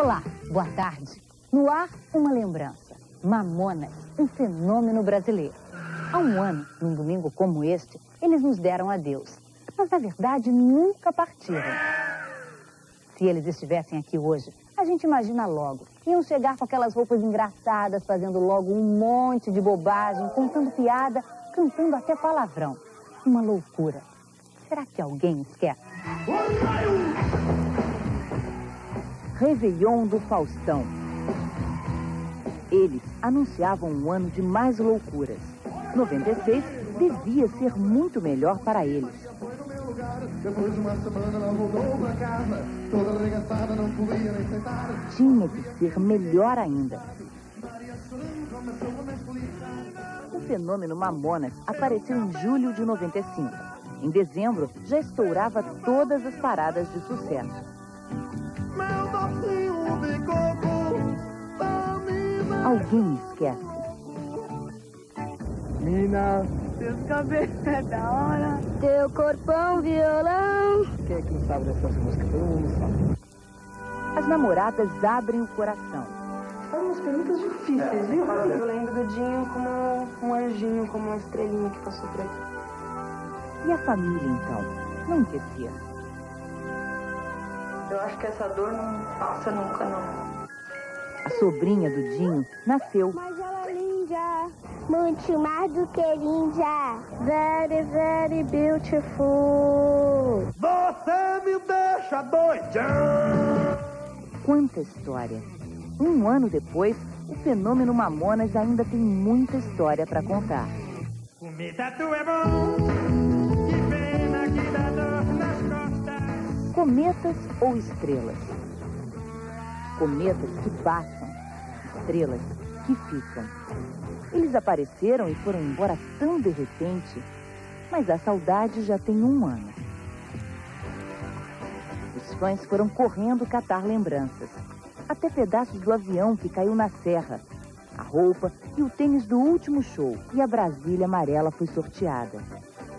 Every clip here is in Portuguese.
Olá, boa tarde. No ar, uma lembrança. Mamonas, um fenômeno brasileiro. Há um ano, num domingo como este, eles nos deram adeus. Mas, na verdade, nunca partiram. Se eles estivessem aqui hoje, a gente imagina logo. Iam chegar com aquelas roupas engraçadas, fazendo logo um monte de bobagem, contando piada, cantando até palavrão. Uma loucura. Será que alguém esquece? Réveillon do Faustão. Eles anunciavam um ano de mais loucuras. 96 devia ser muito melhor para eles. Depois de uma semana ela voltou pra casa, toda arregaçada, não podia nem sentar. Tinha que ser melhor ainda. O fenômeno Mamonas apareceu em julho de 95. Em dezembro, já estourava todas as paradas de sucesso. Alguém esquece. Mina, Seus cabelos é da hora. Teu corpão violão. quem é que não sabe dessa música? Todo mundo sabe. As namoradas abrem o coração. Foram umas perguntas difíceis, viu? Eu lembro do Dinho como um anjinho, como uma estrelinha que passou por aqui. E a família, então? Não esquecia. Eu acho que essa dor não passa nunca, não. A sobrinha do Dinho nasceu. Mas ela é linda. Muito mais do que linda. Very, very beautiful. Você me deixa doidão. Quanta história! Um ano depois, o fenômeno Mamonas ainda tem muita história para contar. Comida tu é bom, Cometas ou estrelas? Cometas que passam, estrelas que ficam. Eles apareceram e foram embora tão de repente, mas a saudade já tem um ano. Os fãs foram correndo catar lembranças, até pedaços do avião que caiu na serra, a roupa e o tênis do último show, e a Brasília amarela foi sorteada.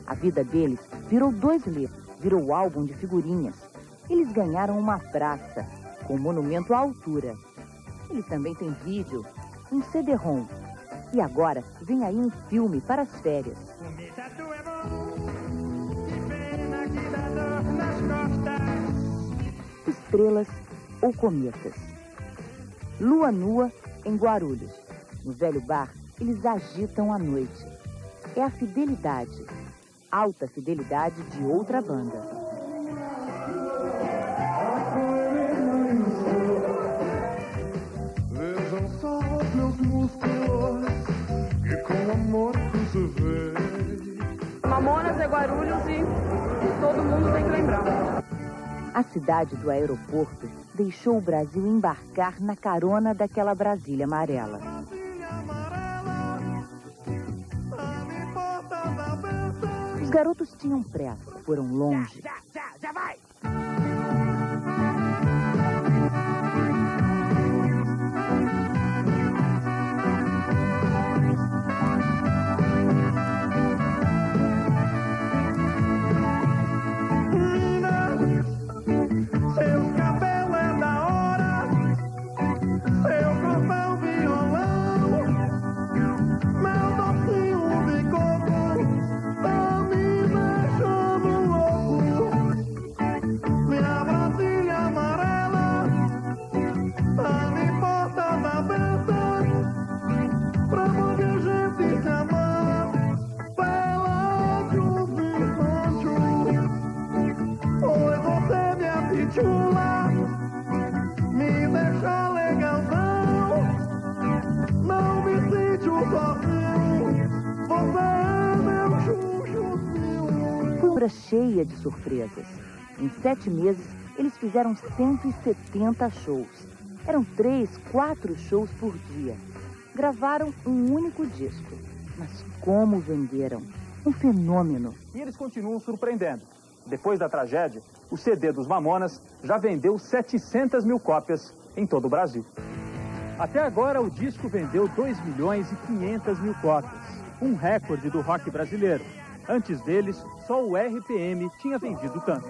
A vida deles virou dois livros, virou álbum de figurinhas. Eles ganharam uma praça, com um monumento à altura. Eles também têm vídeo, um CD-ROM. E agora vem aí um filme para as férias. Estrelas ou cometas. Lua nua em Guarulhos. No velho bar, eles agitam a noite. É a fidelidade, alta fidelidade de outra banda. Guarulhos e todo mundo tem que lembrar. A cidade do aeroporto deixou o Brasil embarcar na carona daquela Brasília amarela. Os garotos tinham pressa, foram longe. Cheia de surpresas. Em sete meses, eles fizeram 170 shows. Eram três, quatro shows por dia. Gravaram um único disco. Mas como venderam? Um fenômeno. E eles continuam surpreendendo. Depois da tragédia, o CD dos Mamonas já vendeu 700 mil cópias em todo o Brasil. Até agora, o disco vendeu 2 milhões e 500 mil cópias, um recorde do rock brasileiro. Antes deles, só o RPM tinha vendido tanto.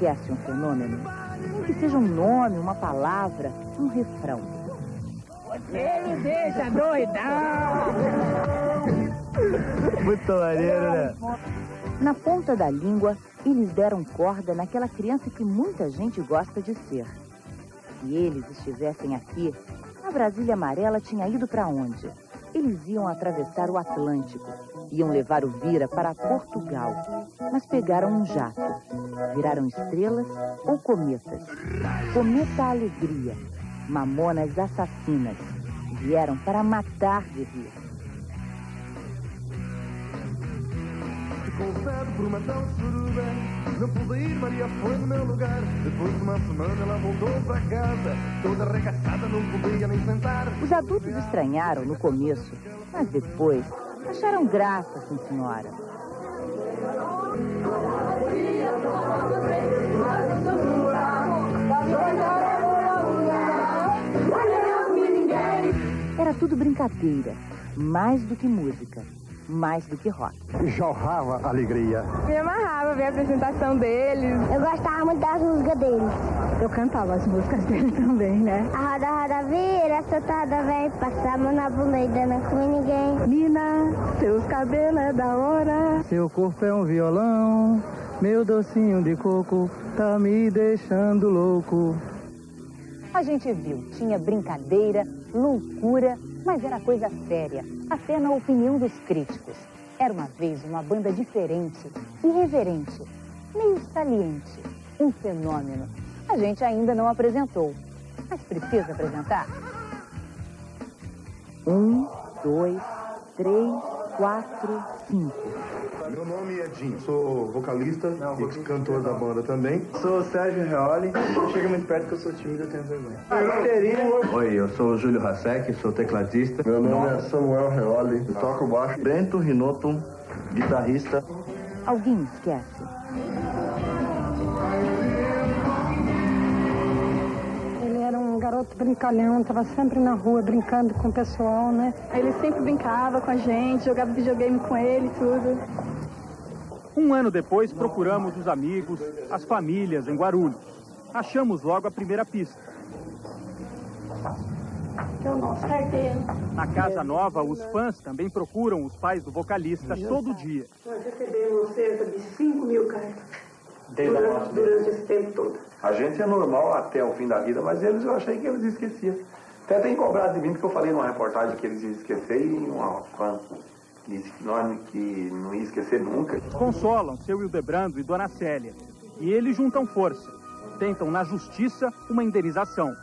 Alguém esquece um fenômeno? Nem que seja um nome, uma palavra, um refrão. Você me deixa doidão! Muito maneiro, né? Na ponta da língua, eles deram corda naquela criança que muita gente gosta de ser. Se eles estivessem aqui, a Brasília Amarela tinha ido para onde? Eles iam atravessar o Atlântico, iam levar o Vira para Portugal, mas pegaram um jato. Viraram estrelas ou cometas? Cometa Alegria, mamonas assassinas, vieram para matar de rir. Confesso por uma tão suruba Não pude ir, Maria foi no meu lugar. Depois de uma semana ela voltou para casa. Toda arregaçada, não podia nem sentar. Os adultos estranharam no começo, mas depois acharam graça, sim senhora. Era tudo brincadeira, mais do que música, mais do que rock. Jorrava alegria. Me amarrava ver a apresentação deles. Eu gostava muito das músicas deles. Eu cantava as músicas deles também, né? A roda, roda, vira, soltada, vem, passar a mão na bunda e dando com ninguém. Nina, seus cabelos é da hora. Seu corpo é um violão, meu docinho de coco tá me deixando louco. A gente viu, tinha brincadeira, loucura, mas era coisa séria, até na opinião dos críticos. Era uma vez uma banda diferente, irreverente, meio saliente, um fenômeno. A gente ainda não apresentou, mas precisa apresentar. Um, dois, três, quatro, cinco. Meu nome é Jim, sou vocalista e cantor da banda também. Sou Sérgio Reoli. Chega muito perto que eu sou tímido, eu tenho vergonha. Oi, eu sou o Júlio Hasek, sou tecladista. Meu nome é Samuel Reoli, eu toco baixo. Bento Rinoto, guitarrista. Alguém esquece? Garoto brincalhão, estava sempre na rua brincando com o pessoal, né? Ele sempre brincava com a gente, jogava videogame com ele e tudo. Um ano depois, procuramos os amigos, as famílias em Guarulhos. Achamos logo a primeira pista. Na casa nova, os fãs também procuram os pais do vocalista todo dia. Nós recebemos cerca de 5 mil cartas Desde a morte dele. durante esse tempo todo. A gente é normal até o fim da vida, mas eles eu achei que eles esqueciam. Até tem cobrado de mim, porque eu falei numa reportagem que eles iam esquecer e uma fã disse que, nós, que não ia esquecer nunca. Consolam seu Hildebrando e Dona Célia. E eles juntam força. Tentam na justiça uma indenização.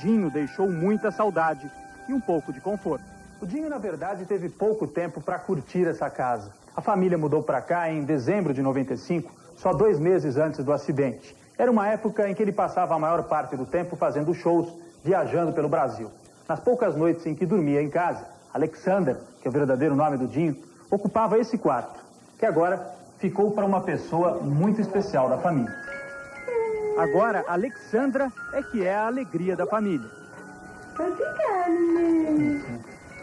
Dinho deixou muita saudade e um pouco de conforto. O Dinho, na verdade, teve pouco tempo para curtir essa casa. A família mudou para cá em dezembro de 95, só dois meses antes do acidente. Era uma época em que ele passava a maior parte do tempo fazendo shows, viajando pelo Brasil. Nas poucas noites em que dormia em casa, Alexander, que é o verdadeiro nome do Dinho, ocupava esse quarto, que agora ficou para uma pessoa muito especial da família. Agora, Alexandra é que é a alegria da família.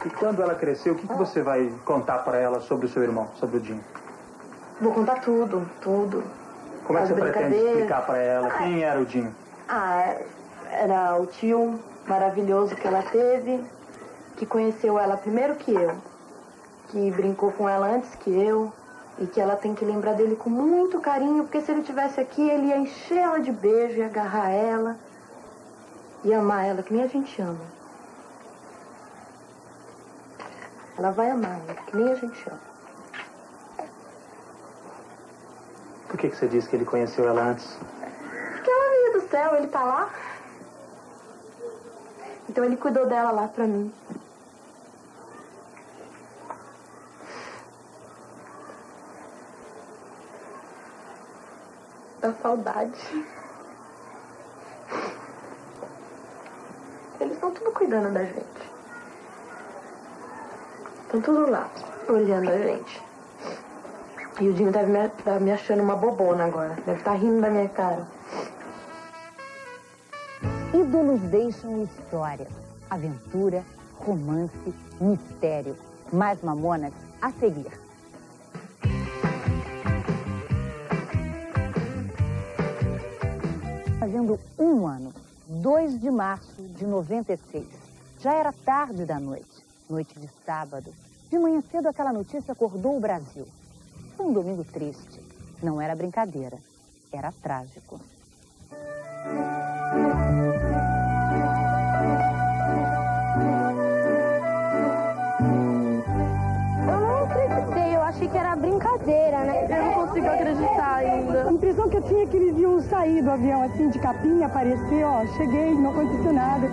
E quando ela cresceu, o que, que você vai contar para ela sobre o seu irmão, sobre o Dinho? Vou contar tudo, tudo. Como é que você pretende explicar para ela quem era o Dinho? Ah, era o tio maravilhoso que ela teve, que conheceu ela primeiro que eu, que brincou com ela antes que eu, e que ela tem que lembrar dele com muito carinho, porque se ele tivesse aqui, ele ia encher ela de beijo, ia agarrar ela e amar ela, que nem a gente ama. Ela vai amar ela, que nem a gente ama. Por que, que você disse que ele conheceu ela antes? Porque ela veio do céu, ele tá lá. Então ele cuidou dela lá pra mim. Da saudade. Eles estão tudo cuidando da gente. Estão tudo lá, olhando a gente. E o Dinho deve me, tá me achando uma bobona agora. Deve estar rindo da minha cara. Ídolos deixam história, aventura, romance, mistério. Mais mamonas a seguir. Fazendo um ano, 2 de março de 96. Já era tarde da noite, noite de sábado. De manhã cedo, aquela notícia acordou o Brasil. Foi um domingo triste. Não era brincadeira, era trágico. achei que era brincadeira, né? Eu não consigo acreditar ainda. A impressão que eu tinha é que eles iam sair do avião assim, de capinha, aparecer, ó, cheguei, não aconteceu nada.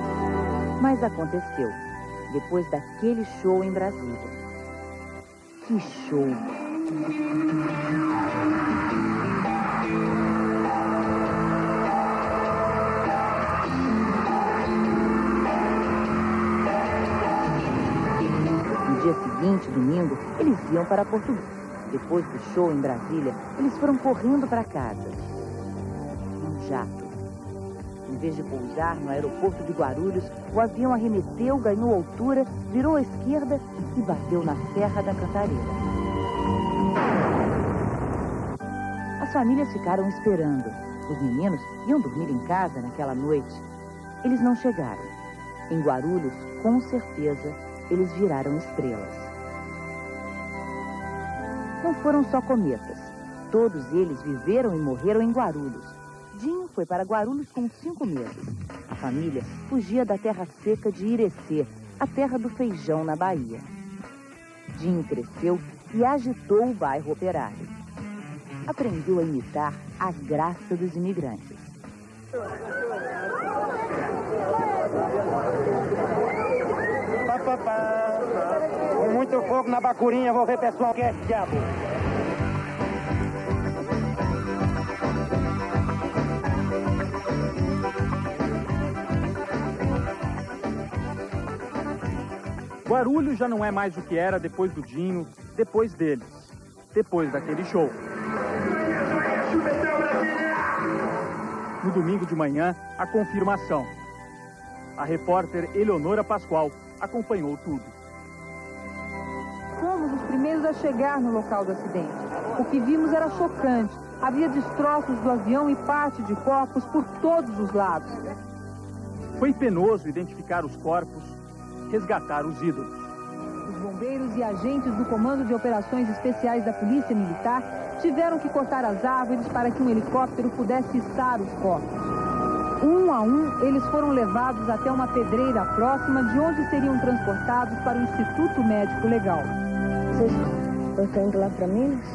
Mas aconteceu, depois daquele show em Brasília. Que show! Dia seguinte, domingo, eles iam para Portugal. Depois do show em Brasília, eles foram correndo para casa. Um jato. Em vez de pousar no aeroporto de Guarulhos, o avião arremeteu, ganhou altura, virou à esquerda e bateu na Serra da Cantareira. As famílias ficaram esperando. Os meninos iam dormir em casa naquela noite. Eles não chegaram. Em Guarulhos, com certeza, eles viraram estrelas. Não foram só cometas. Todos eles viveram e morreram em Guarulhos. Dinho foi para Guarulhos com cinco meses. A família fugia da terra seca de Irecê, a terra do feijão na Bahia. Dinho cresceu e agitou o bairro operário. Aprendeu a imitar a graça dos imigrantes. Com muito fogo na bacurinha, vou ver pessoal que é diabo. Guarulhos já não é mais o que era depois do Dinho, depois deles, depois daquele show. No domingo de manhã, a confirmação. A repórter Eleonora Pascoal acompanhou tudo. Fomos os primeiros a chegar no local do acidente. O que vimos era chocante. Havia destroços do avião e parte de corpos por todos os lados. Foi penoso identificar os corpos, resgatar os ídolos. Os bombeiros e agentes do Comando de Operações Especiais da Polícia Militar tiveram que cortar as árvores para que um helicóptero pudesse içar os corpos. Um a um, eles foram levados até uma pedreira próxima, de onde seriam transportados para o Instituto Médico Legal. Vocês estão indo lá para Minas?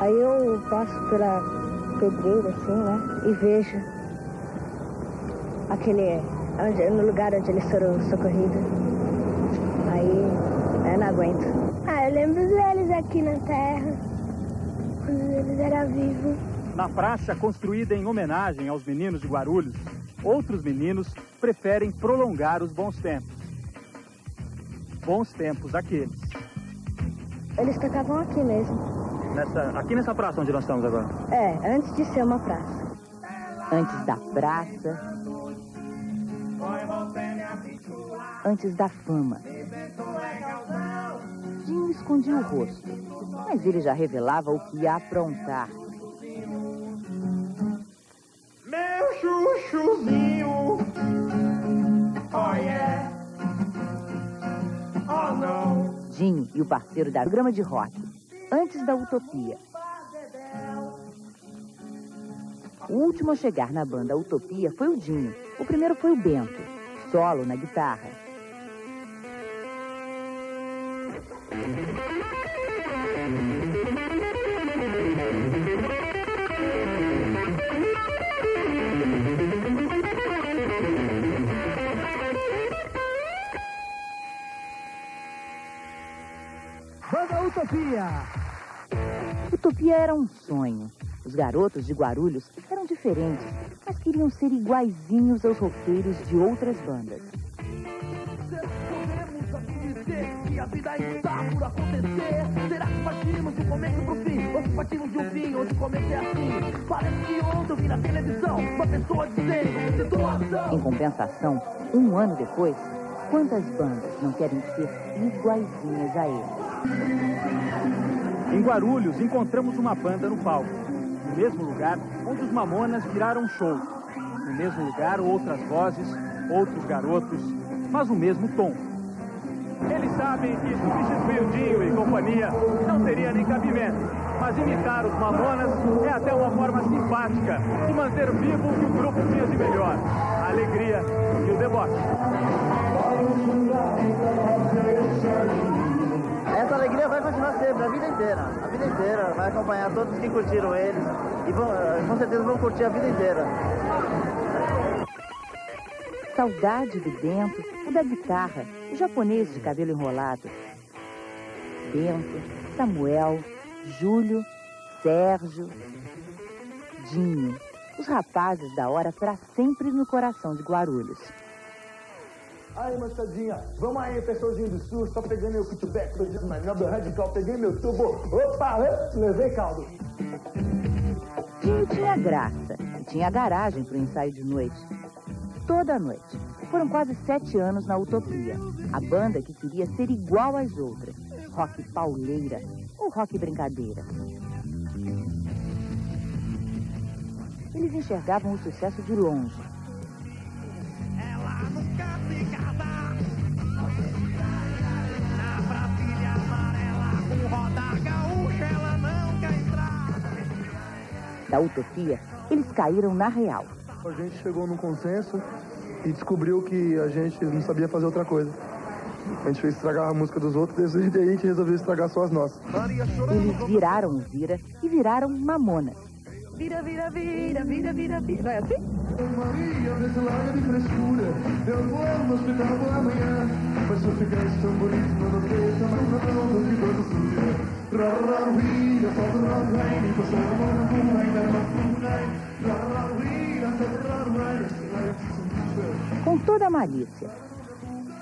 Aí eu passo pela pedreira, assim, né? E vejo aquele. No lugar onde eles foram socorridos. Aí eu não aguento. Ah, eu lembro deles aqui na Terra, quando eles eram vivos. Na praça construída em homenagem aos meninos de Guarulhos, outros meninos preferem prolongar os bons tempos. Bons tempos aqueles. Eles tocavam aqui mesmo. Nessa, aqui nessa praça onde nós estamos agora? É, antes de ser uma praça. Antes da praça. Antes da fama. Dinho escondia o rosto, mas ele já revelava o que ia aprontar. Meu chuchuzinho. Oh yeah. Oh não. Dinho e o parceiro da grama de rock. Antes da utopia. O último a chegar na banda Utopia foi o Dinho. O primeiro foi o Bento, solo na guitarra. Banda Utopia. Utopia era um sonho. Os garotos de Guarulhos eram diferentes, mas queriam ser iguaizinhos aos roqueiros de outras bandas. A vida está por acontecer. Será que partimos do começo pro fim? Ou se partimos de um fim onde começo é assim? Parece que ontem eu vi na televisão uma pessoa dizendo situação. Em compensação, um ano depois, quantas bandas não querem ser iguaizinhas a eles? Em Guarulhos, encontramos uma banda no palco. No mesmo lugar onde os Mamonas viraram show. no mesmo lugar outras vozes, outros garotos, mas o mesmo tom. Eles sabem que substituir o Dinho e companhia não teria nem cabimento, mas imitar os Mamonas é até uma forma simpática de manter vivo o que o grupo tinha de melhor, a alegria e o deboche. Essa alegria vai continuar sempre, a vida inteira. A vida inteira. Vai acompanhar todos que curtiram eles. E vão, com certeza vão curtir a vida inteira. Saudade do Bento, o da guitarra, japonês de cabelo enrolado. Bento, Samuel, Júlio, Sérgio, Dinho. Os rapazes da hora para sempre no coração de Guarulhos. Aí, moçadinha, vamos aí, pessoalzinho do sul, só pegando meu cutback, tô dizendo manobra radical, peguei meu tubo, opa, levei caldo. Dinho tinha graça tinha garagem para o ensaio de noite. Toda noite. Foram quase sete anos na Utopia. A banda que queria ser igual às outras. Rock pauleira ou rock brincadeira. Eles enxergavam o sucesso de longe. Da Utopia, eles caíram na real. A gente chegou num consenso e descobriu que a gente não sabia fazer outra coisa. A gente fez estragar a música dos outros, desde aí a gente resolveu estragar só as nossas. Eles viraram Vira e viraram Mamonas. Vira, vira, vira, vira, vira, vira. Não é assim? Maria, vê se larga de frescura. Eu vou no hospital amanhã. Mas se eu ficar tão bonito, não fico doçura. Rarraruia, só do Rarraine, você não manda com ainda mais Rarraruia, só do Rarraine, Com toda a malícia.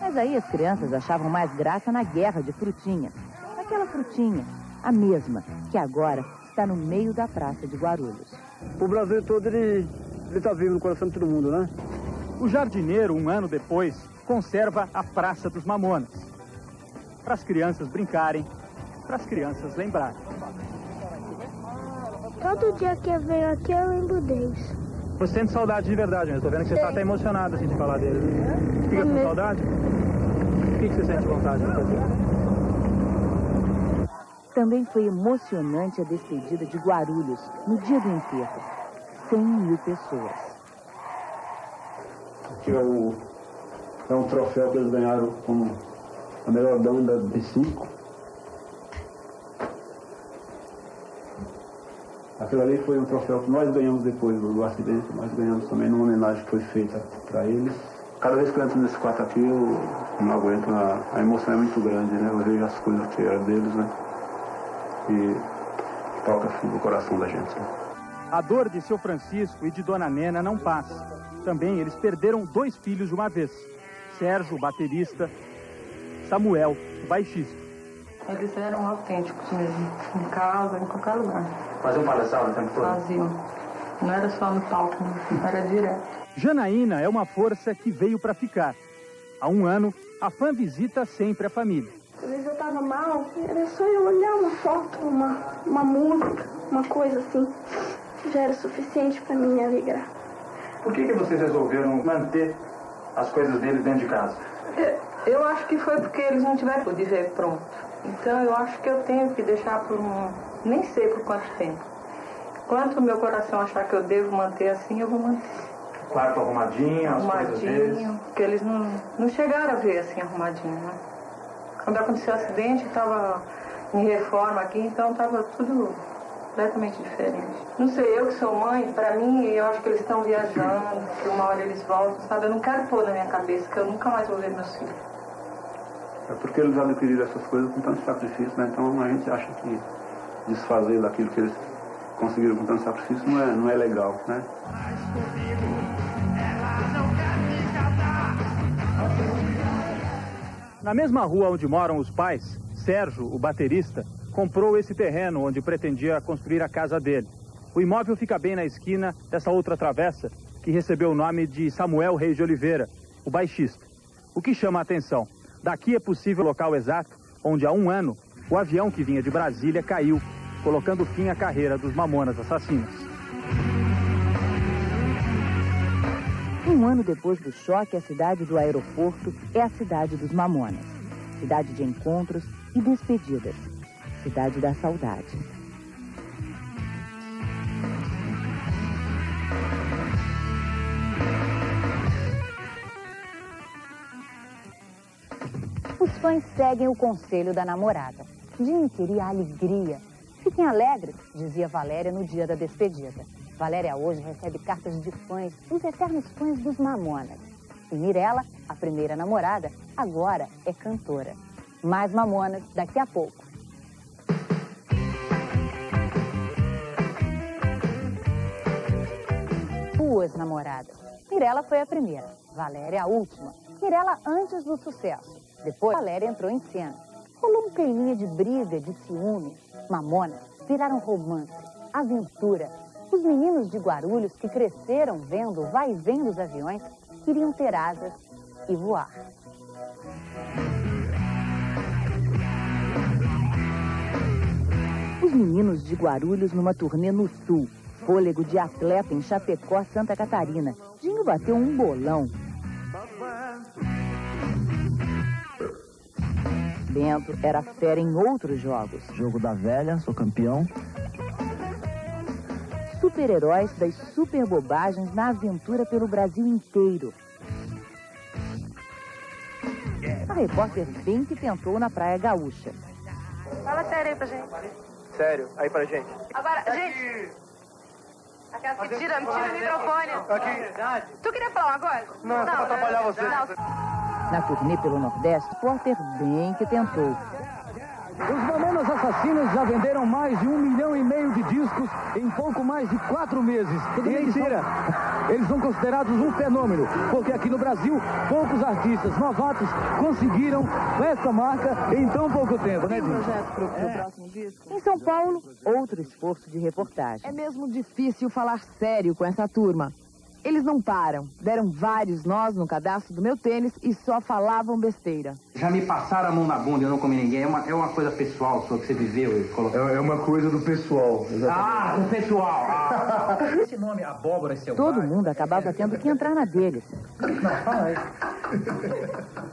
Mas aí as crianças achavam mais graça na guerra de frutinha. Aquela frutinha, a mesma, que agora está no meio da praça de Guarulhos. O Brasil todo, ele, ele tá vivo no coração de todo mundo, né? O jardineiro, um ano depois, conserva a Praça dos Mamonas. Para as crianças brincarem, para as crianças lembrarem. Todo dia que eu venho aqui eu lembro deles. Você sente saudade de verdade, né? Tô vendo que você está até emocionado assim, de falar dele. Fica com saudade? O que, que você sente vontade de fazer? Também foi emocionante a despedida de Guarulhos no dia do enterro. 100 mil pessoas. Aqui é, o, é um troféu que eles ganharam como a melhor banda de cinco. Aquilo ali foi um troféu que nós ganhamos depois do, acidente, nós ganhamos também numa homenagem que foi feita para eles. Cada vez que eu entro nesse quarto aqui, eu não aguento, a, emoção é muito grande, né? Eu vejo as coisas que eram deles, né? E toca no coração da gente. Né? A dor de seu Francisco e de Dona Nena não passa. Também eles perderam dois filhos de uma vez. Sérgio, o baterista, Samuel, o baixista. Eles eram autênticos mesmo, em casa, em qualquer lugar. Faziam palhaçada o tempo todo? Faziam. Não era só no palco, não. era direto. Janaína é uma força que veio para ficar. Há um ano, a fã visita sempre a família. Às vezes eu tava mal, era só eu olhar uma foto, uma, uma música, uma coisa assim. Já era suficiente para mim me alegrar. Por que, que vocês resolveram manter as coisas deles dentro de casa? Eu acho que foi porque eles não tiveram o ver pronto. Então eu acho que eu tenho que deixar por um. nem sei por quanto tempo. Quanto o meu coração achar que eu devo manter assim, eu vou manter. Quarto arrumadinho, as coisas deles. Arrumadinho, porque eles não, não chegaram a ver assim arrumadinho, né? Quando aconteceu o acidente, estava em reforma aqui, então estava tudo completamente diferente. Não sei, eu que sou mãe, para mim, eu acho que eles estão viajando, que uma hora eles voltam, sabe? Eu não quero pôr na minha cabeça que eu nunca mais vou ver meus filhos. É porque eles adquiriram essas coisas com tanto sacrifício, né? Então a gente acha que desfazer daquilo que eles conseguiram com tanto sacrifício não é, não é legal, né? Na mesma rua onde moram os pais, Sérgio, o baterista, comprou esse terreno onde pretendia construir a casa dele. O imóvel fica bem na esquina dessa outra travessa, que recebeu o nome de Samuel Reis de Oliveira, o baixista. O que chama a atenção? Daqui é possível o local exato onde há um ano o avião que vinha de Brasília caiu, colocando fim à carreira dos Mamonas Assassinos. Um ano depois do choque, a cidade do aeroporto é a cidade dos Mamonas. Cidade de encontros e despedidas. Cidade da saudade. Fãs seguem o conselho da namorada. Jimmy queria alegria. Fiquem alegres, dizia Valéria no dia da despedida. Valéria hoje recebe cartas de fãs, os eternos fãs dos Mamonas. E Mirella, a primeira namorada, agora é cantora. Mais Mamonas daqui a pouco. Duas namoradas. Mirella foi a primeira, Valéria a última. Mirella antes do sucesso. Depois, Valéria entrou em cena. Rolou um climinha de briga, de ciúme. Mamonas viraram romance, aventura. Os meninos de Guarulhos que cresceram vendo o vai vem dos aviões queriam ter asas e voar. Os meninos de Guarulhos numa turnê no sul. Fôlego de atleta em Chapecó, Santa Catarina. Dinho bateu um bolão. Bento era fera em outros jogos. Jogo da velha, sou campeão. Super-heróis das super bobagens na aventura pelo Brasil inteiro. A repórter bem que tentou na Praia Gaúcha. Fala sério aí pra gente. Sério, aí pra gente. Agora, gente. Aquela me tira, me tira o microfone. Aqui. Tu queria falar agora? Não, só pra atrapalhar você. Na turnê pelo Nordeste, Porter bem que tentou. Os Mamonas Assassinos já venderam mais de um milhão e meio de discos em pouco mais de quatro meses. Tudo e eles mentira. São, eles são considerados um fenômeno, porque aqui no Brasil, poucos artistas novatos conseguiram essa marca em tão pouco tempo, né, Dinho? disco? Em São Paulo, outro esforço de reportagem. É mesmo difícil falar sério com essa turma. Eles não param. Deram vários nós no cadastro do meu tênis e só falavam besteira. Já me passaram a mão na bunda e eu não comi ninguém. É uma, é uma coisa pessoal sua que você viveu e colocou. É, é uma coisa do pessoal. Ah, do pessoal. Ah. Esse nome abóbora seu Todo mundo acabava tendo que entrar na deles. Não, fala aí.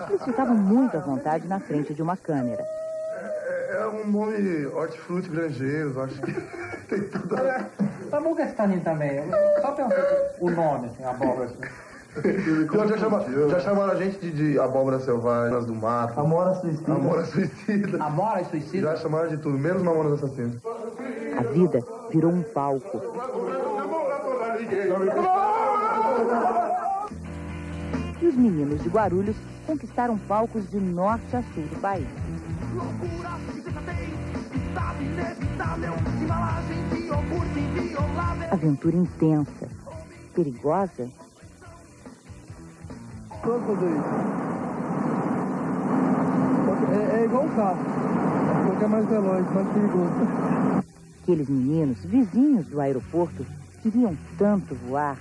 Eles ficavam muito à vontade na frente de uma câmera. É um nome hortifruti grangeiros, acho que tem tudo a ver. Tá bom que esse taninho também. Só pensar o nome, assim, abóbora. Já, já, chama- já chamaram a gente de, de abóbora selvagem, do mato. Amora suicida. Amora suicida. Amora suicida? Já chamaram de tudo, menos mamonas assassinos. A vida virou um palco. E os meninos de Guarulhos conquistaram palcos de norte a sul do país. Aventura intensa, perigosa Todo fazer isso. Que É, é igual um carro. Só que é mais veloz, mais perigoso. Aqueles meninos, vizinhos do aeroporto, queriam tanto voar.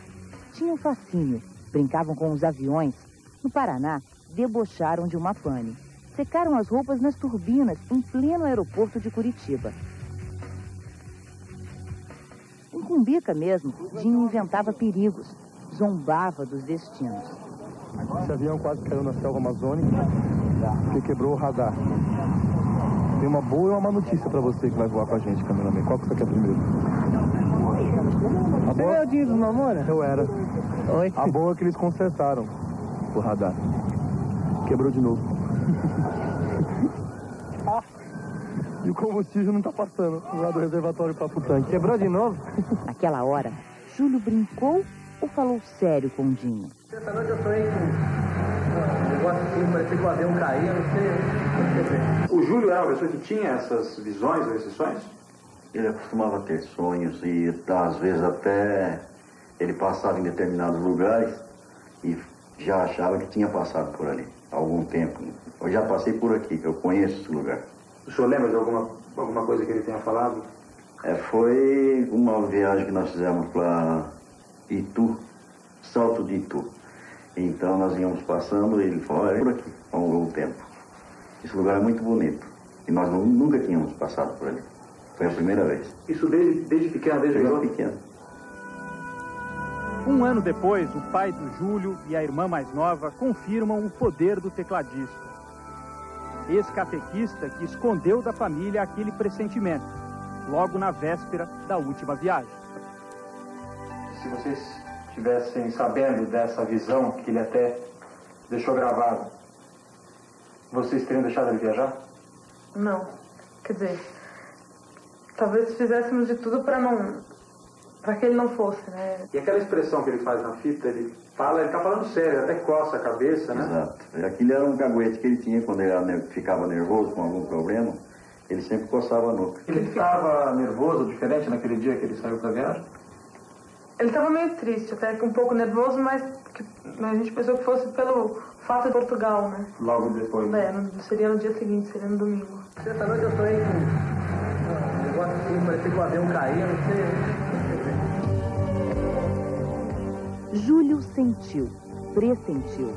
Tinham fascínio, brincavam com os aviões. No Paraná, debocharam de uma pane. Secaram as roupas nas turbinas, em pleno aeroporto de Curitiba. Em Cumbica mesmo, Dinho inventava perigos, zombava dos destinos. Esse avião quase caiu na selva amazônica, porque quebrou o radar. Tem uma boa e uma má notícia pra você que vai voar com a gente, cameraman. Qual que você quer primeiro? A Você é o Dinho dos Mamonas? Eu era. Oi. A boa é que eles consertaram o radar. Quebrou de novo. e o combustível não tá passando lá do reservatório para o tanque. Quebrou de novo? Naquela hora, Júlio brincou ou falou sério com Dinho? Essa noite eu sonhei com um negócio assim, parecia que o avião caía, não sei. Não sei. O Júlio era uma pessoa que tinha essas visões ou esses sonhos? Ele acostumava ter sonhos e às vezes até ele passava em determinados lugares e já achava que tinha passado por ali há algum tempo. Eu já passei por aqui, que eu conheço esse lugar. O senhor lembra de alguma, alguma coisa que ele tenha falado? É, foi uma viagem que nós fizemos para Itu, Salto de Itu. Então nós íamos passando e ele falou, olha, é por aqui, há algum tempo. Esse lugar é muito bonito. E nós nu- nunca tínhamos passado por ali. Foi a primeira vez. Isso desde, desde pequeno, desde Desde pequeno. Um ano depois, o pai do Júlio e a irmã mais nova confirmam o poder do tecladista. Ex-catequista que escondeu da família aquele pressentimento, logo na véspera da última viagem. Se vocês estivessem sabendo dessa visão que ele até deixou gravado, vocês teriam deixado ele viajar? Não. Quer dizer, talvez fizéssemos de tudo para não. Para que ele não fosse, né? E aquela expressão que ele faz na fita, ele fala, ele tá falando sério, até coça a cabeça, né? Exato. Aquilo era um caguete que ele tinha quando ele ficava nervoso com algum problema, ele sempre coçava a nuca. Ele ficava nervoso, diferente naquele dia que ele saiu pra viagem? Ele estava meio triste, até que um pouco nervoso, mas, que, mas a gente pensou que fosse pelo fato de Portugal, né? Logo depois. É, não seria no dia seguinte, seria no domingo. Sexta noite eu sonhei com um negócio assim, parecia que o avião caía, não sei. Júlio sentiu, pressentiu.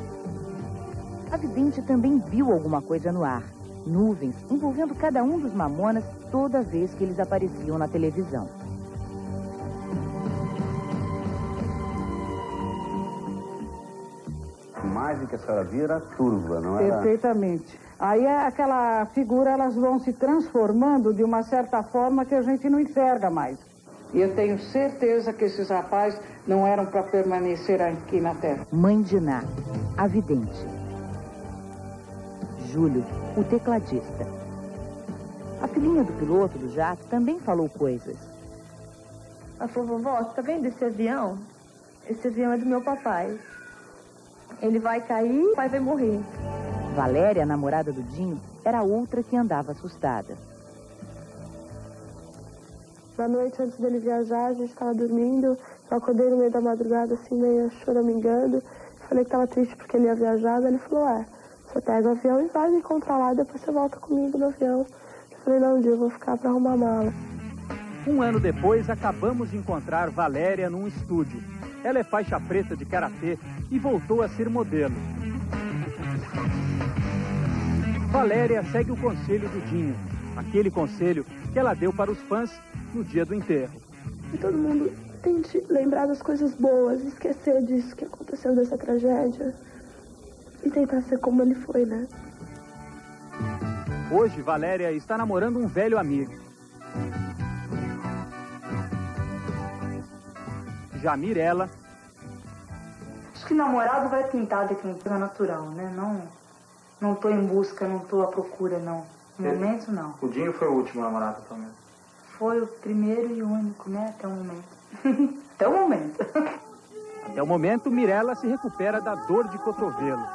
A vidente também viu alguma coisa no ar. Nuvens envolvendo cada um dos mamonas toda vez que eles apareciam na televisão. A imagem que a senhora via era turva, não era? Perfeitamente. Aí é aquela figura, elas vão se transformando de uma certa forma que a gente não enxerga mais. E eu tenho certeza que esses rapazes não eram para permanecer aqui na Terra. Mãe de Ná, a vidente. Júlio, o tecladista. A filhinha do piloto do jato também falou coisas. Ela falou, vovó, você tá vendo esse avião? Esse avião é do meu papai. Ele vai cair, o pai vai morrer. Valéria, a namorada do Dinho, era outra que andava assustada. Na noite antes dele viajar, a gente estava dormindo. Eu acordei no meio da madrugada, assim, meio choramingando. Falei que estava triste porque ele ia viajar. Ele falou: É, você pega o avião e vai me encontrar lá, depois você volta comigo no avião. Eu falei: Não, eu vou ficar para arrumar mala. Um ano depois, acabamos de encontrar Valéria num estúdio. Ela é faixa preta de karatê e voltou a ser modelo. Valéria segue o conselho do Dinho, aquele conselho que ela deu para os fãs no dia do enterro. E todo mundo tente lembrar das coisas boas, esquecer disso que aconteceu, dessa tragédia. E tentar ser como ele foi, né? Hoje, Valéria está namorando um velho amigo. Já Mirella Acho que namorado vai pintar de quem coisa natural, né? Não, não tô em busca, não tô à procura, não. Momento, não. O Dinho foi o último namorado também. Foi o primeiro e único, né? Até o momento. Até o momento. Até o momento, Mirella se recupera da dor de cotovelo.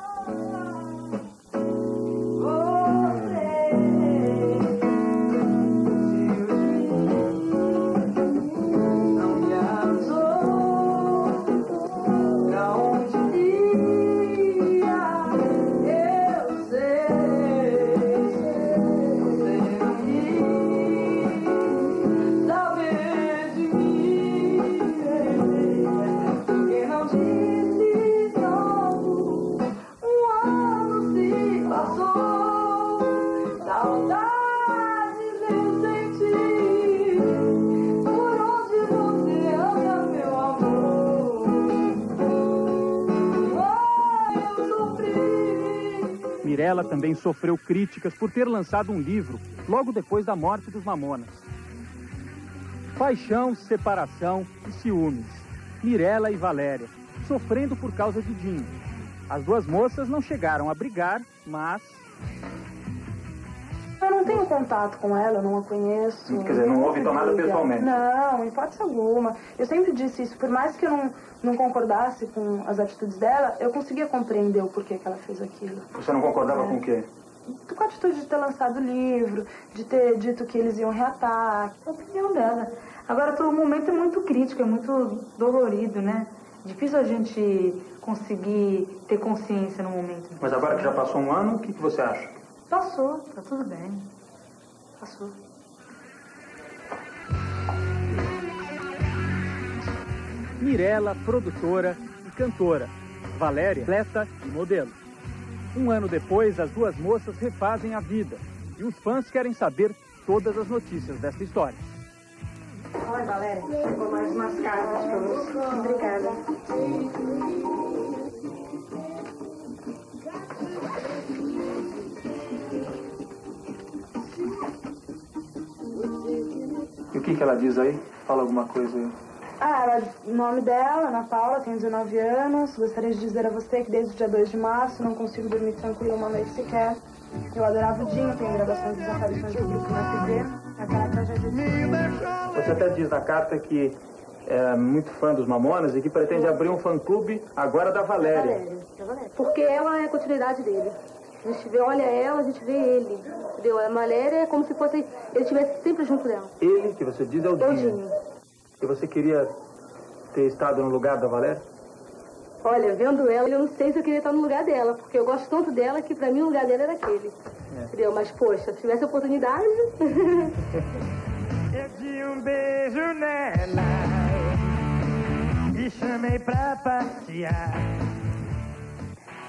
Também sofreu críticas por ter lançado um livro logo depois da morte dos Mamonas. Paixão, separação e ciúmes. Mirella e Valéria, sofrendo por causa de Dinho. As duas moças não chegaram a brigar, mas tenho contato com ela, eu não a conheço. Quer dizer, não houve tomada pessoalmente. Não, em hipótese alguma. Eu sempre disse isso, por mais que eu não, não concordasse com as atitudes dela, eu conseguia compreender o porquê que ela fez aquilo. Você não concordava É. com o quê? Com a atitude de ter lançado o livro, de ter dito que eles iam reatar, a opinião dela. Agora, todo momento é muito crítico, é muito dolorido, né? Difícil a gente conseguir ter consciência no momento. Mas agora que já passou um ano, o que, que você acha? Passou, tá tudo bem. Passou. Mirella, produtora e cantora. Valéria, atleta e modelo. Um ano depois, as duas moças refazem a vida. E os fãs querem saber todas as notícias dessa história. Olha, Valéria, chegou mais umas cartas pra você. Obrigada. Que, que ela diz aí? Fala alguma coisa aí. Ah, ela, o nome dela, Ana Paula, tem 19 anos. Gostaria de dizer a você que desde o dia 2 de março não consigo dormir tranquila uma noite sequer. Eu adorava o Dinho, tenho gravações das aparições do grupo na TV. Aquela tragédia de... Você até diz na carta que é muito fã dos Mamonas e que pretende abrir um fã-clube agora da Valéria. Valéria, da Valéria. Porque ela é a continuidade dele. A gente vê, olha ela, a gente vê ele. Entendeu? A Valéria é como se fosse ele estivesse sempre junto dela. Ele, que você diz, é o É o Dinho. Dinho. E você queria ter estado no lugar da Valéria? Olha, vendo ela, eu não sei se eu queria estar no lugar dela, porque eu gosto tanto dela que pra mim o lugar dela era aquele. Entendeu? Mas, poxa, se tivesse oportunidade. Eu dei um beijo nela e chamei pra passear.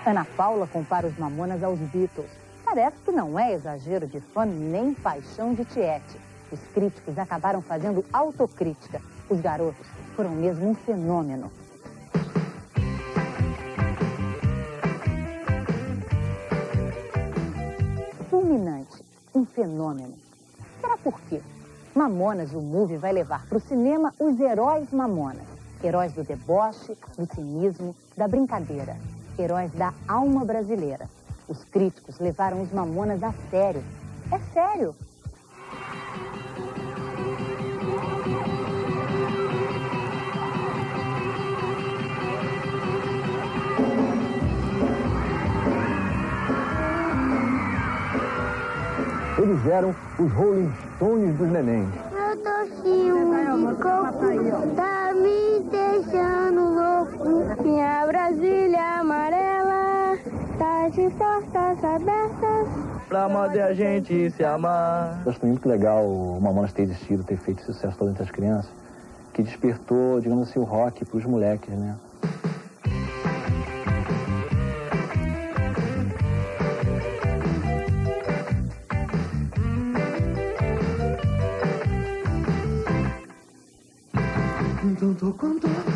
Ana Paula compara os Mamonas aos Beatles. Parece que não é exagero de fã nem paixão de Tiete. Os críticos acabaram fazendo autocrítica. Os garotos foram mesmo um fenômeno. Fulminante, um fenômeno. Será por quê? Mamonas, o movie, vai levar para o cinema os heróis Mamonas. Heróis do deboche, do cinismo, da brincadeira. Heróis da alma brasileira. Os críticos levaram os Mamonas a sério. É sério. Eles eram os Rolling Stones dos nenéns. Meu docinho de coco tá me deixando. Minha Brasília amarela tá de portas abertas. Pra manter a gente se amar. Eu acho muito legal o Mamonas ter existido, ter feito sucesso todo entre as crianças, que despertou, digamos assim, o rock pros moleques, né? Tanto quanto mácula,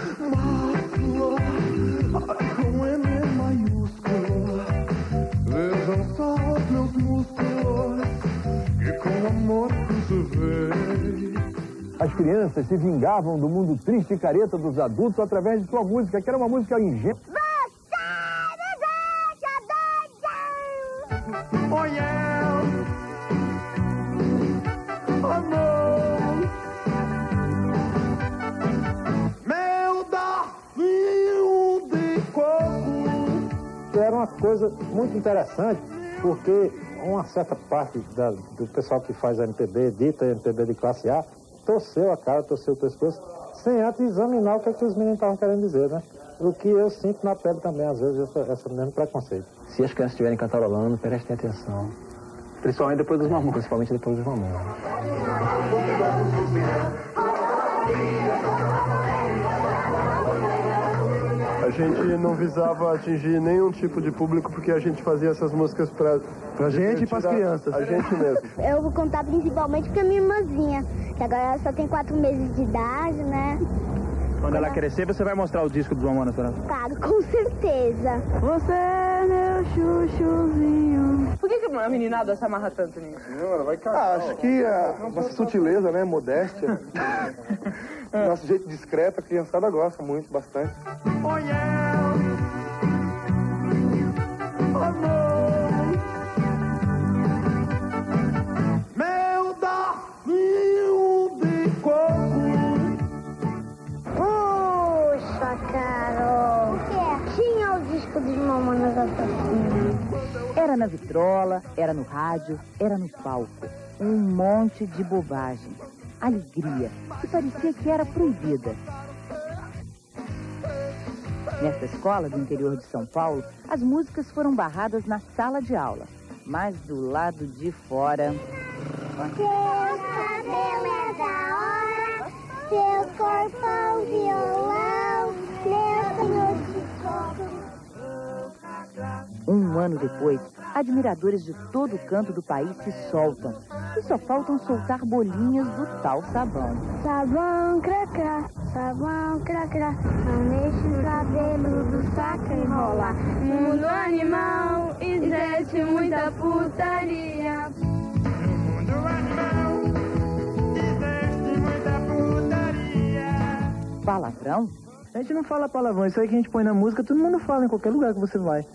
As crianças se vingavam do mundo triste e careta dos adultos através de sua música, que era uma música ingênua. Oh yeah, amor, meu docinho de coco. Era uma coisa muito interessante, porque uma certa parte da- do pessoal que faz MPB, edita MPB de classe A, torceu a cara, torceu o pescoço, sem antes examinar o que, é que os meninos estavam querendo dizer, né? O que eu sinto na pele também, às vezes, essa, essa mesmo preconceito. Se as crianças estiverem cantarolando, prestem atenção. Principalmente depois dos Mamonas. Principalmente depois dos Mamonas. A gente não visava atingir nenhum tipo de público porque a gente fazia essas músicas pra, Pra gente e pras crianças. A gente mesmo. Eu vou contar principalmente pra minha irmãzinha, que agora ela só tem quatro meses de idade, né? Quando ela crescer, você vai mostrar o disco dos Mamonas pra ela. Claro, com certeza. Você é meu chuchuzinho. Por que, que a meninada se amarra tanto nisso? Não, ela vai Ah, acho que a nossa sutileza, né? Modéstia. Nosso jeito discreto, a criançada gosta muito, bastante. Oh yeah, amor, meu docinho de coco. Era na vitrola, era no rádio, era no palco. Um monte de bobagem. Alegria, que parecia que era proibida. Nesta escola do interior de São Paulo, as músicas foram barradas na sala de aula. Mas do lado de fora. Seu cabelo é da hora, seu corpo é um violão, Um ano depois, admiradores de todo canto do país se soltam. E só faltam soltar bolinhas do tal sabão. Sabão cracra, sabão cracra, não deixe o cabelo do saco enrolar. No mundo animal existe muita putaria. No mundo animal existe Palavrão? A gente não fala palavrão, isso aí que a gente põe na música, todo mundo fala em qualquer lugar que você vai.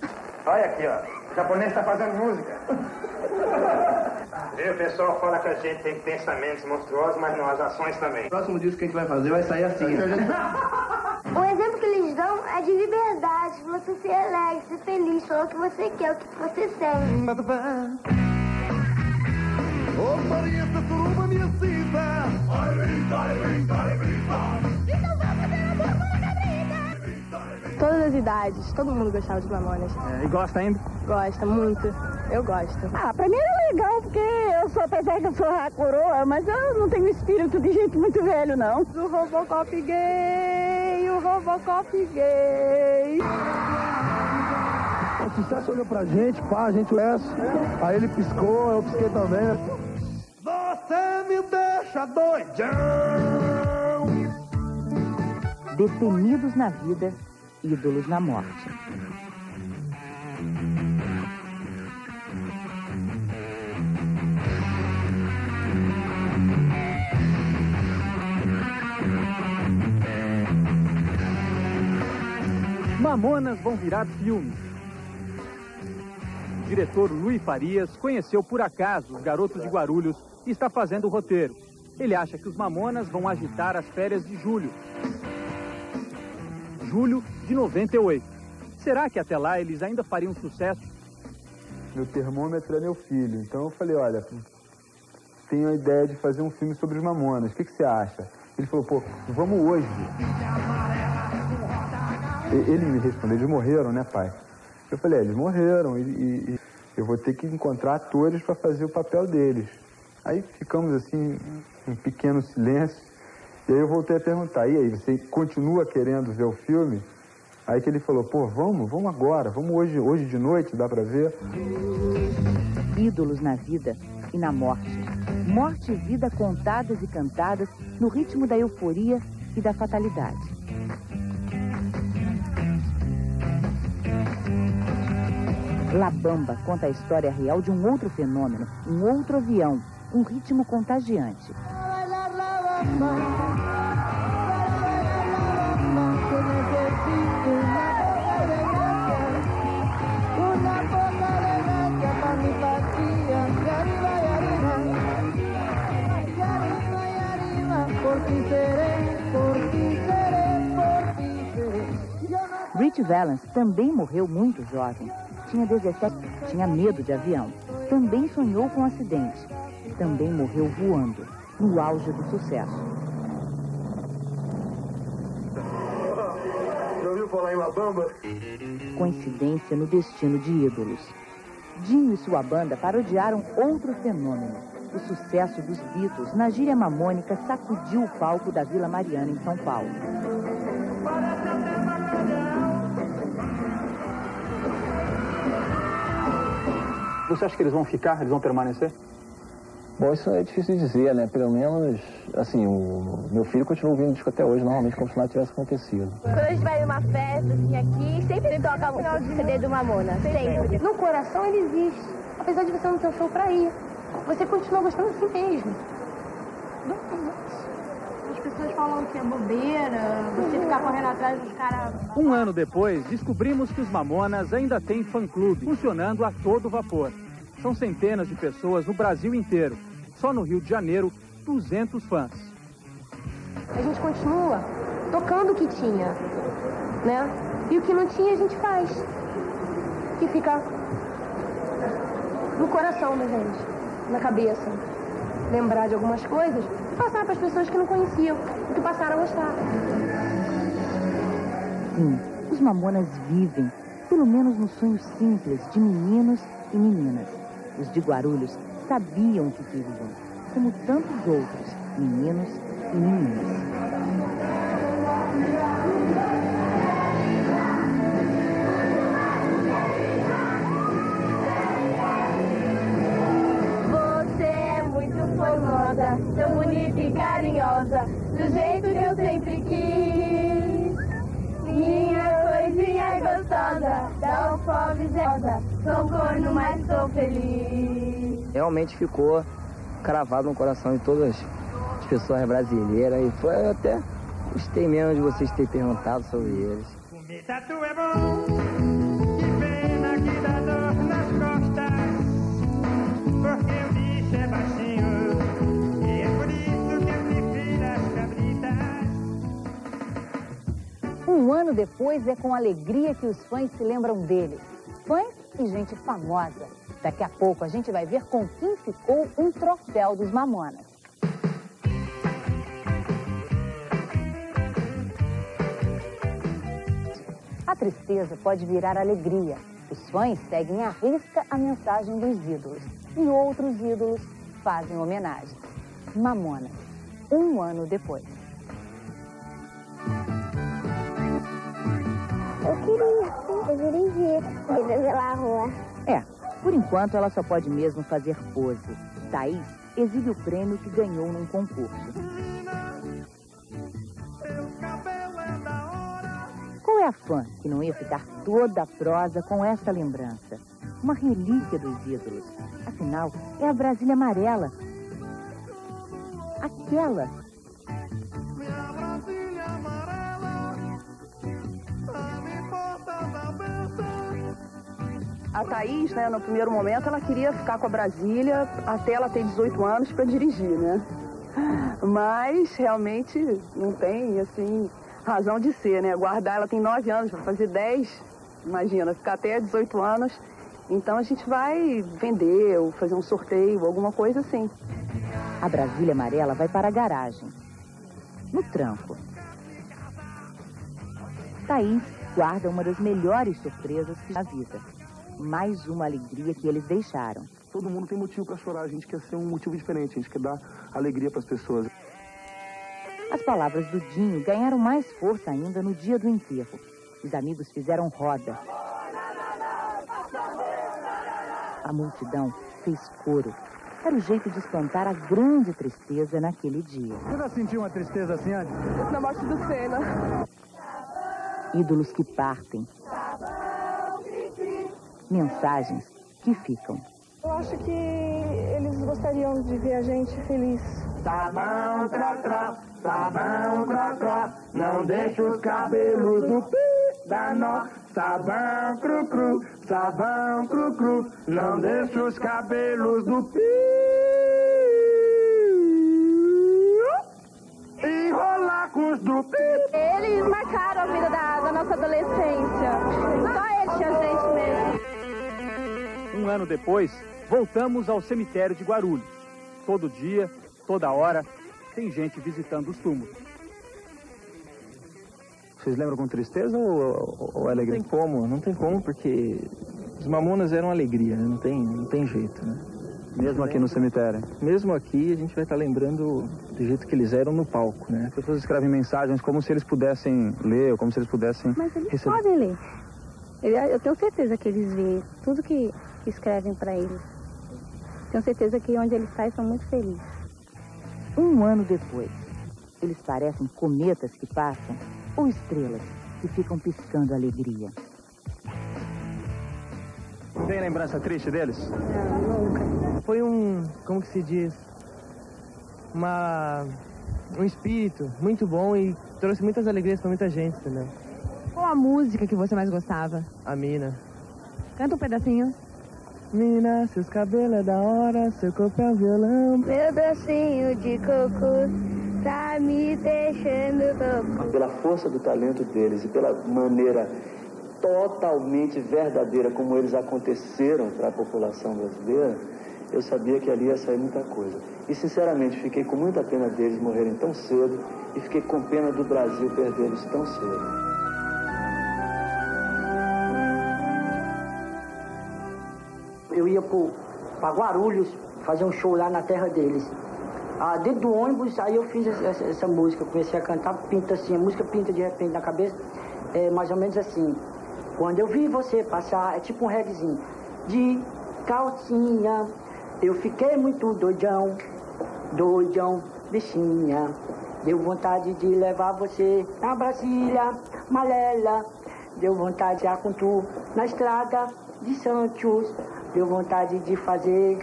Olha aqui, ó. O japonês tá fazendo música. Vê, o pessoal fala que a gente tem pensamentos monstruosos, mas não, as ações também. O próximo disco que a gente vai fazer vai sair assim. O exemplo que eles dão é de liberdade, você ser alegre, ser feliz, falar o que você quer, o que você sente. Ô, Marieta, suruba, minha cita. Todas as todo mundo gostava de Mamonas. É, e gosta ainda? Gosta muito. Eu gosto. Ah, pra mim era legal, porque eu sou, apesar que eu sou a coroa, mas eu não tenho espírito de gente muito velho, não. O Robocop gay, o Robocop gay. O sucesso olhou pra gente, pá, a gente conhece. Aí ele piscou, eu pisquei também. Você me deixa doidão. Destemidos na vida, ídolos na morte. Mamonas vão virar filme. O diretor Luiz Farias conheceu por acaso os garotos de Guarulhos e está fazendo o roteiro. Ele acha que os Mamonas vão agitar as férias de julho. Julho de 98. Será que até lá eles ainda fariam sucesso? Meu termômetro é meu filho. Então eu falei, olha, tenho a ideia de fazer um filme sobre os Mamonas. O que, que você acha? Ele falou, pô, vamos hoje. Ele me respondeu, eles morreram, né, pai? Eu falei, é, eles morreram e, e- e eu vou ter que encontrar atores para fazer o papel deles. Aí ficamos assim, um pequeno silêncio. E aí eu voltei a perguntar, e aí, você continua querendo ver o filme? Aí que ele falou, pô, vamos, vamos agora, vamos hoje, hoje de noite, dá pra ver? Ídolos na vida e na morte. Morte e vida contadas e cantadas no ritmo da euforia e da fatalidade. La Bamba conta a história real de um outro fenômeno, um outro avião, um ritmo contagiante. Rich Valens também morreu muito jovem. Tinha 17, tinha medo de avião. Também sonhou com um acidente. Também morreu voando, no auge do sucesso. Já ouviu falar em Labamba? Coincidência no destino de ídolos. Dinho e sua banda parodiaram outro fenômeno. O sucesso dos Beatles na gíria mamônica sacudiu o palco da Vila Mariana em São Paulo. Você acha que eles vão ficar? Eles vão permanecer? Bom, isso é difícil de dizer, né? Pelo menos, assim, o meu filho continua ouvindo disco até hoje, normalmente como se nada tivesse acontecido. Quando a gente vai numa festa, assim, aqui, sempre toca o CD do Mamona. Sempre. No coração ele existe. Apesar de você não ter um show pra ir. Você continua gostando assim mesmo. As pessoas falam que é bobeira, você ficar correndo atrás dos caras. Um ano depois, descobrimos que os Mamonas ainda têm fã-clube, funcionando a todo vapor. São centenas de pessoas no Brasil inteiro. Só no Rio de Janeiro, 200 fãs. A gente continua tocando o que tinha, né? E o que não tinha a gente faz. Que fica no coração da gente, na cabeça. Lembrar de algumas coisas e passar para as pessoas que não conheciam e que passaram a gostar. Sim, os Mamonas vivem, pelo menos nos sonhos simples de meninos e meninas. Os de Guarulhos sabiam que queriam, como tantos outros, meninos e meninas. Feliz. realmente ficou cravado no coração de todas as pessoas brasileiras e foi até Gostei mesmo de vocês terem perguntado sobre eles. Tatu é bom, que pena que dá dor nas costas, porque o bicho é baixinho, e é por isso que eu prefiro as cabritas. Um ano depois é com alegria que os fãs se lembram deles. Fãs e gente famosa. Daqui a pouco a gente vai ver com quem ficou um troféu dos Mamonas. A tristeza pode virar alegria. Os fãs seguem à risca a mensagem dos ídolos. E outros ídolos fazem homenagem. Mamonas, um ano depois. Eu queria, eu dirigir vida pela rua. É, por enquanto ela só pode mesmo fazer pose. Thaís exibe o prêmio que ganhou num concurso. Qual é a fã que não ia ficar toda prosa com essa lembrança? Uma relíquia dos ídolos. Afinal, é a Brasília Amarela. Aquela A Thaís, né, no primeiro momento, ela queria ficar com a Brasília até ela ter 18 anos para dirigir, né? Mas realmente não tem, assim, razão de ser, né? Guardar, ela tem 9 anos, vai fazer 10, imagina, ficar até 18 anos. Então a gente vai vender ou fazer um sorteio, alguma coisa assim. A Brasília Amarela vai para a garagem. No tranco. Thaís guarda uma das melhores surpresas que vida. Mais uma alegria que eles deixaram. Todo mundo tem motivo para chorar. A gente quer ser um motivo diferente. A gente quer dar alegria para as pessoas. As palavras do Dinho ganharam mais força ainda no dia do enterro. Os amigos fizeram roda. A multidão fez coro. Era o jeito de espantar a grande tristeza naquele dia. Você já sentiu uma tristeza assim antes? Na morte do Senna. Ídolos que partem. Mensagens que ficam. Eu acho que eles gostariam de ver a gente feliz. Sabão, tra, tra, sabão, tra, tra, não deixa os cabelos do pi dar nó. Sabão, cru, cru, sabão, cru, cru, não deixa os cabelos do pi enrolar com os do pi. Eles marcaram a vida da, da nossa adolescência. Só eles tinham gente mesmo. Um ano depois, voltamos ao cemitério de Guarulhos. Todo dia, toda hora, tem gente visitando os túmulos. Vocês lembram com tristeza ou, ou alegria? Não tem como, não tem como, porque os Mamonas eram alegria, né? não, tem, não tem jeito, né? Mesmo aqui no cemitério? Mesmo aqui, a gente vai estar lembrando do jeito que eles eram no palco, né? As pessoas escrevem mensagens como se eles pudessem ler, ou como se eles pudessem Mas eles receber. podem ler. Eu tenho certeza que eles veem tudo que escrevem para eles. Tenho certeza que onde eles estão, eles são muito felizes. Um ano depois, eles parecem cometas que passam ou estrelas que ficam piscando alegria. Tem lembrança triste deles? Foi um, como que se diz, uma, um espírito muito bom e trouxe muitas alegrias pra muita gente, entendeu? Qual a música que você mais gostava? A mina. Canta um pedacinho. Mina, seus cabelos é da hora, seu corpo é um violão. Meu docinho de coco tá me deixando louco. Pela força do talento deles e pela maneira totalmente verdadeira como eles aconteceram para a população brasileira, eu sabia que ali ia sair muita coisa. E sinceramente fiquei com muita pena deles morrerem tão cedo e fiquei com pena do Brasil perdê-los tão cedo. Ia para Guarulhos fazer um show lá na terra deles. Ah, dentro do ônibus, aí eu fiz essa, essa- música, comecei a cantar, pinta assim, a música pinta de repente na cabeça, é mais ou menos assim. Quando eu vi você passar, é tipo um reggaezinho, de calcinha, eu fiquei muito doidão, doidão, bichinha. Deu vontade de levar você na Brasília, malela. Deu vontade de ir com tu na estrada de Santos. Deu vontade de fazer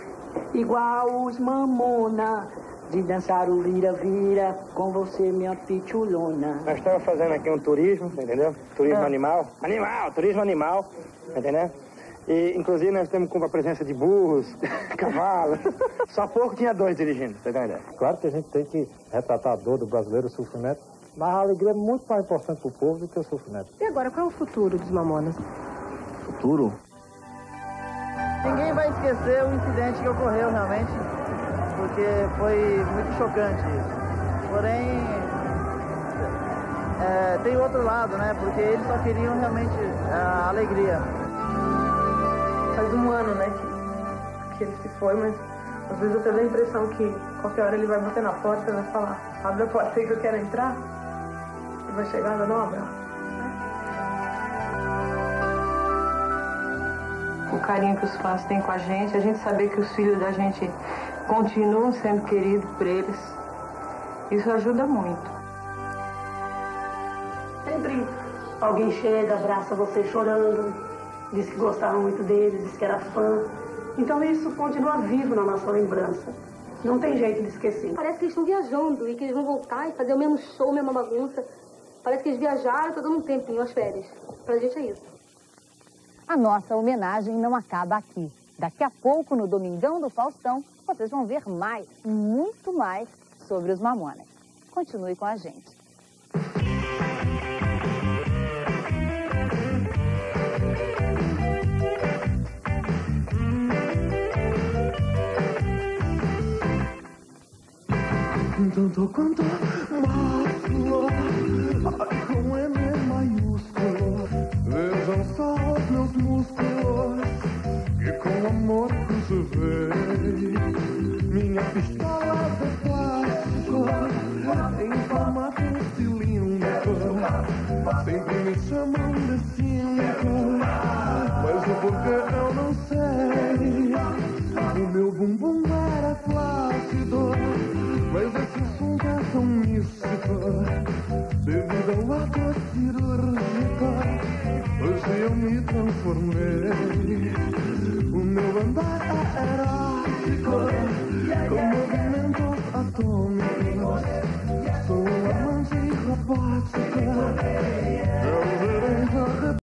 igual os mamona. de dançar o vira-vira com você, minha pitulona. Nós estamos fazendo aqui um turismo, entendeu? Turismo Ah. animal. Animal, turismo animal, entendeu? E, inclusive, nós temos com a presença de burros, cavalos. Só pouco tinha dois dirigindo, você tem ideia? Claro que a gente tem que retratar a dor do brasileiro, o sofrimento, mas a alegria é muito mais importante para o povo do que o sofrimento. E agora, qual é o futuro dos Mamonas? Futuro? Ninguém vai esquecer o incidente que ocorreu realmente, porque foi muito chocante isso. Porém, é, tem outro lado, né? Porque eles só queriam realmente a alegria. Faz um ano, né, que, que ele se foi, mas às vezes eu tenho a impressão que qualquer hora ele vai bater na porta e vai falar, abre a porta aí que eu quero entrar. E vai chegar e não abre. O carinho que os fãs têm com a gente, a gente saber que os filhos da gente continuam sendo queridos por eles, isso ajuda muito. Sempre alguém chega, abraça você chorando, diz que gostava muito deles, diz que era fã. Então isso continua vivo na nossa lembrança. Não tem jeito de esquecer. Parece que eles estão viajando e que eles vão voltar e fazer o mesmo show, a mesma bagunça. Parece que eles viajaram e tá um tempinho, as férias. Pra gente é isso. A nossa homenagem não acaba aqui. Daqui a pouco, no Domingão do Faustão, vocês vão ver mais, muito mais, sobre os Mamonas. Continue com a gente. Tanto quanto máximo, ai com M Minha pistola de plástico, em formato cilíndrico, sempre me chamam de cinco, mas o porquê eu não sei. O meu bumbum era flácido, mas esse assunto é tão místico Devido ao ato cirúrgico Hoje eu me transformei O meu andar é erótico Com movimentos atômicos